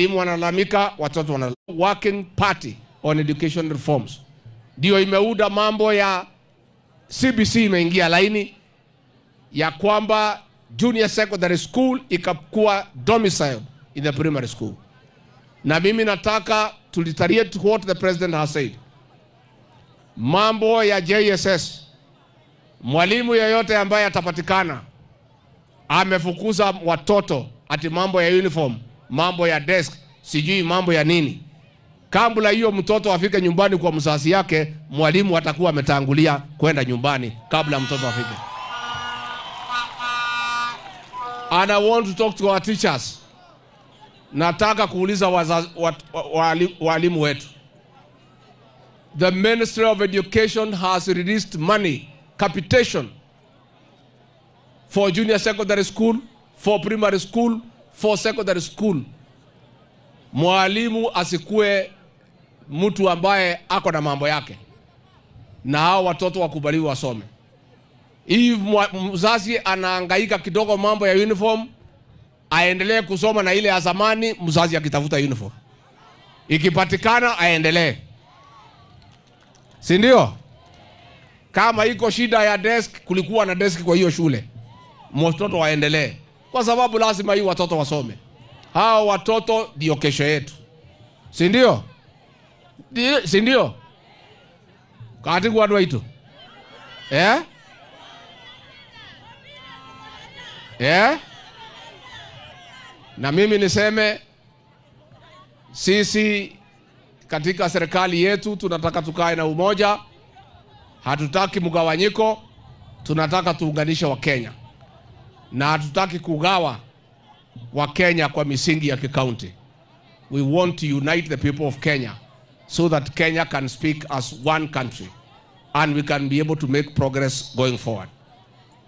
walimu wanalalamika, watoto wana working party on education reforms ndio imeuda mambo ya CBC imeingia laini ya kwamba junior secondary school ikakuwa domicile in the primary school, na mimi nataka to reiterate what the president has said. Mambo ya JSS, mwalimu yeyote ambaye atapatikana amefukuza watoto ati mambo ya uniform, mambo ya desk, sijui mambo ya nini, kabla hiyo mtoto afike nyumbani kwa mzazi yake, mwalimu atakuwa ametangulia kwenda nyumbani kabla mtoto afike. And I want to talk to our teachers. Nataka kuuliza wazazi, wat, wali, walimu wetu. The Ministry of Education has released money, capitation for junior secondary school, for primary school, for secondary school. Mwalimu asikue mtu ambaye ako na mambo yake, na hao watoto wakubaliwe wasome. Hii mzazi anaangaika kidogo mambo ya uniform, aendelee kusoma na ile ya zamani, mzazi akitafuta uniform ikipatikana aendelee, si ndio? Kama iko shida ya desk, kulikuwa na desk kwa hiyo shule, mtoto waendelee, kwa sababu lazima hii watoto wasome. Hao watoto ndio kesho yetu, si ndio? Si ndio? kati kwa waitu eh? Eh? Na mimi niseme sisi katika serikali yetu tunataka tukae na umoja, hatutaki mgawanyiko, tunataka tuunganishe Wakenya na hatutaki kugawa wa Kenya kwa misingi ya kikaunti. We want to unite the people of Kenya so that Kenya can speak as one country and we can be able to make progress going forward.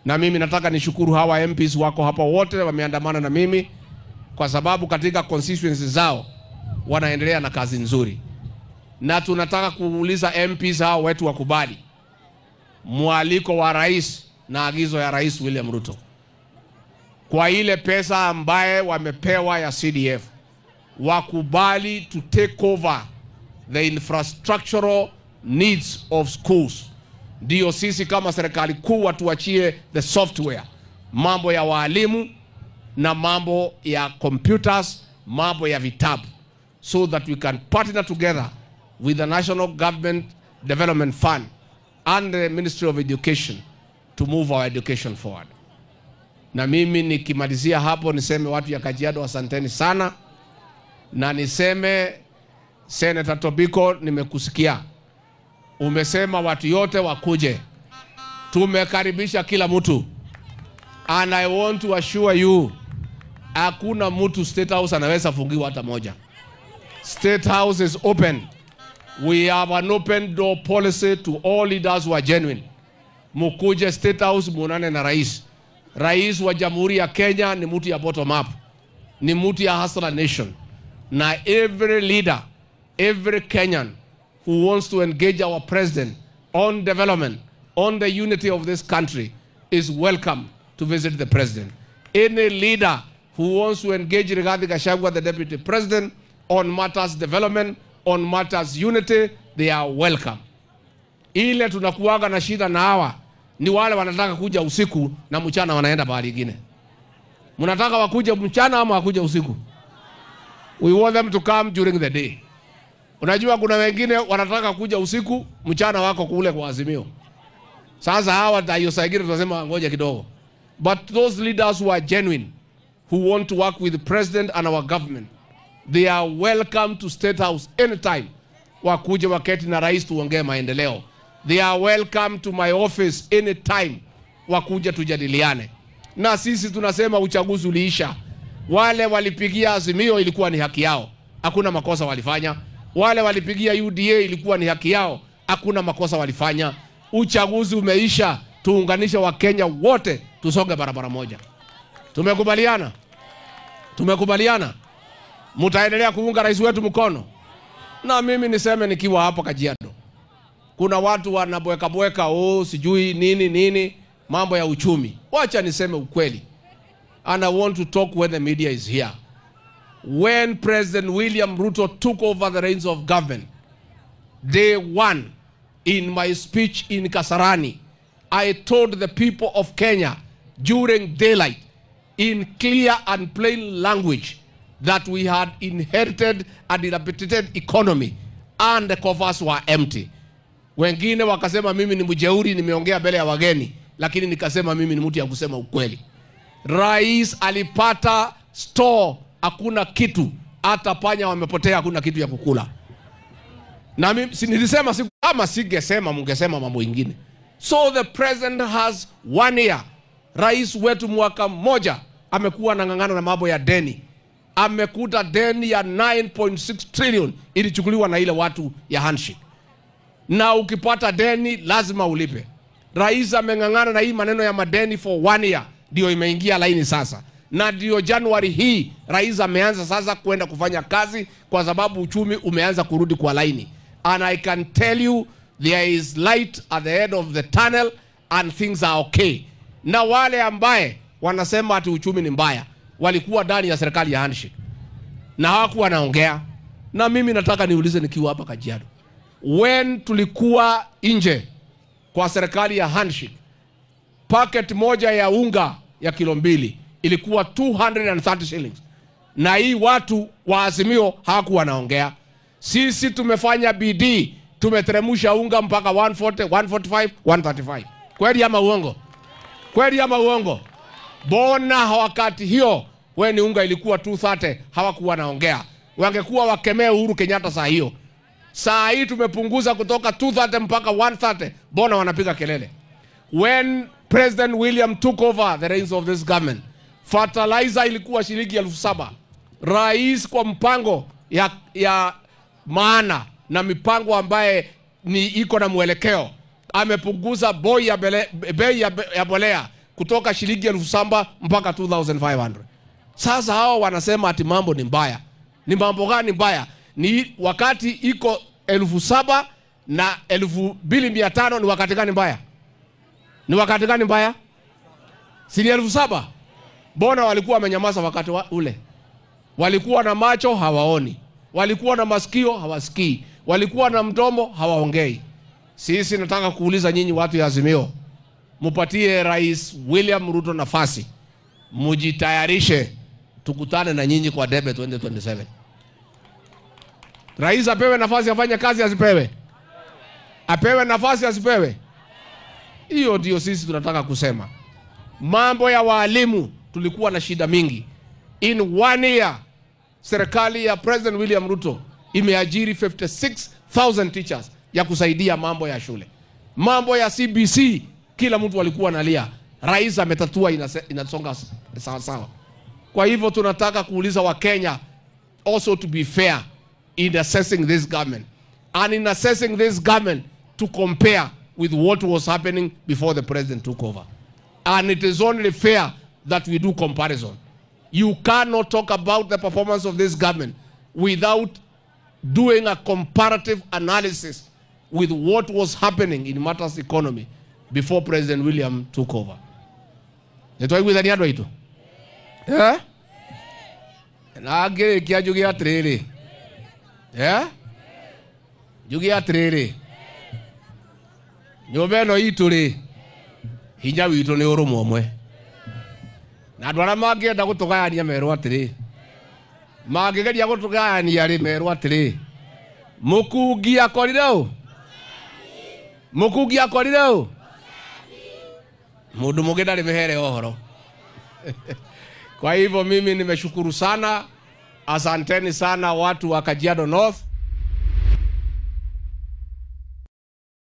Na mimi nataka nishukuru hawa MPs wako hapa wote wameandamana na mimi kwa sababu katika constituency zao wanaendelea na kazi nzuri, na tunataka kuuliza MPs hao wetu wakubali mwaliko wa rais na agizo ya Rais William Ruto kwa ile pesa ambaye wamepewa ya CDF, wakubali to take over the infrastructural needs of schools. Ndio sisi kama serikali kuu watuachie the software, mambo ya waalimu na mambo ya computers, mambo ya vitabu, so that we can partner together with the National Government Development Fund and the Ministry of Education to move our education forward. Na mimi nikimalizia hapo niseme watu ya Kajiado asanteni sana, na niseme Senator Tobiko, nimekusikia umesema watu yote wakuje, tumekaribisha kila mtu, and I want to assure you hakuna mtu State House anaweza fungiwa hata moja. State House is open. We have an open door policy to all leaders who are genuine. Mukuje State House muonane na rais. Rais wa Jamhuri ya Kenya ni mtu ya bottom up, ni mtu ya hustler nation, na every leader, every Kenyan who wants to engage our president on development, on the unity of this country is welcome to visit the president. Any leader who wants to engage Rigathi Gachagua, the deputy president, on matters development, on matters unity, they are welcome. Ile tunakuaga na shida na hawa ni wale wanataka kuja usiku na mchana wanaenda pahali ingine. Mnataka wakuje mchana ama wakuje usiku? We want them to come during the day. Unajua kuna wengine wanataka kuja usiku, mchana wako kule kwa Azimio. Sasa hawa ndio saa ingine tunasema ngoja kidogo. But those leaders who are genuine, who want to work with the president and our government, they are welcome to State House anytime. Wakuje waketi na rais tuongee maendeleo. They are welcome to my office anytime. wakuja tujadiliane. Na sisi tunasema uchaguzi uliisha. Wale walipigia Azimio ilikuwa ni haki yao, hakuna makosa walifanya. Wale walipigia UDA ilikuwa ni haki yao, hakuna makosa walifanya. Uchaguzi umeisha, tuunganishe Wakenya wote, tusonge barabara moja. Tumekubaliana, tumekubaliana. Mtaendelea kuunga rais wetu mkono, na mimi niseme nikiwa hapa Kajiado, kuna watu wanabweka bweka, oh, sijui nini nini, mambo ya uchumi. Wacha niseme ukweli, and I want to talk when the media is here. when President William Ruto took over the reins of government, day one, in my speech in Kasarani, I told the people of Kenya during daylight, in clear and plain language, that we had inherited a dilapidated economy and the coffers were empty. Wengine wakasema mimi ni mjeuri, nimeongea mbele ya wageni, lakini nikasema mimi ni mtu ya kusema ukweli. Rais alipata store, hakuna kitu, hata panya wamepotea, hakuna kitu ya kukula. Na mimi si nilisema siku kama singesema mungesema mambo ingine. So the president has one year. Rais wetu mwaka mmoja amekuwa anang'ang'ana na mambo ya deni, amekuta deni ya 9.6 trillion ilichukuliwa na ile watu ya handshake, na ukipata deni lazima ulipe. Rais ameng'ang'ana na hii maneno ya madeni for one year, ndio imeingia laini sasa, na ndio Januari hii rais ameanza sasa kwenda kufanya kazi, kwa sababu uchumi umeanza kurudi kwa laini, and I can tell you there is light at the end of the tunnel and things are okay. Na wale ambaye wanasema ati uchumi ni mbaya walikuwa ndani ya serikali ya handshake na hawakuwa naongea na mimi. Nataka niulize nikiwa hapa Kajiado, when tulikuwa nje kwa serikali ya handshake, packet moja ya unga ya kilo mbili ilikuwa 230 shillings, na hii watu wa Azimio hawakuwa naongea. Sisi tumefanya bidii, tumeteremsha unga mpaka 140, 145, 135. Kweli ama uongo? Kweli ama uongo? Bona wakati hiyo weni unga ilikuwa 230 hawakuwa naongea, wangekuwa wakemee Uhuru Kenyatta saa hiyo. Saa hii tumepunguza kutoka 230 mpaka 130, bona wanapiga kelele. When President William took over the reins of this government, fertilizer ilikuwa shilingi elfu saba. Rais kwa mpango ya, ya maana na mipango ambaye ni iko na mwelekeo amepunguza bei ya, bele- bei ya, ya bolea kutoka shilingi elfu saba mpaka 2500. Sasa hao wanasema ati mambo ni mbaya. Ni mambo gani mbaya? Ni wakati iko elfu saba na elfu mbili mia tano ni wakati gani mbaya? Ni wakati gani mbaya? Si ni elfu saba? Mbona walikuwa wamenyamaza wakati wa ule? Walikuwa na macho hawaoni, walikuwa na masikio hawasikii, walikuwa na mdomo hawaongei. Sisi nataka kuuliza nyinyi watu ya Azimio, mupatie Rais William Ruto nafasi, mujitayarishe, tukutane na nyinyi kwa debe 2027. Rais apewe nafasi afanye kazi, asipewe? Apewe nafasi, asipewe? Hiyo ndio sisi tunataka kusema. Mambo ya waalimu, tulikuwa na shida mingi. In one year, serikali ya President William Ruto imeajiri 56,000 teachers ya kusaidia mambo ya shule. Mambo ya CBC, kila mtu alikuwa analia, rais ametatua, inasonga sawa sawa. Kwa hivyo tunataka kuuliza Wakenya also to be fair in assessing this government and in assessing this government to compare with what was happening before the president took over. And it is only fair that we do comparison. You cannot talk about the performance of this government without doing a comparative analysis with what was happening in matters economy before President William took over. Nitwaiguithania Yeah. Yeah. Eh? na njuge Eh? Njuge atĩrĩrĩ nyũmba ĩno itũ rĩ hinya witũ nĩ ũrũmwe ũmwe. Na andũ arĩa mangĩenda gũtũgayania merwo atĩrĩ mangĩgeria gũtũgayania rĩ merwo atĩrĩ mũkungi akorire ũ? Mũkungi akorire ũ? Mũndũ mũngĩ ndarĩ mĩhere ũhoro. Kwa hivyo mimi nimeshukuru sana asanteni sana watu wa kajiado north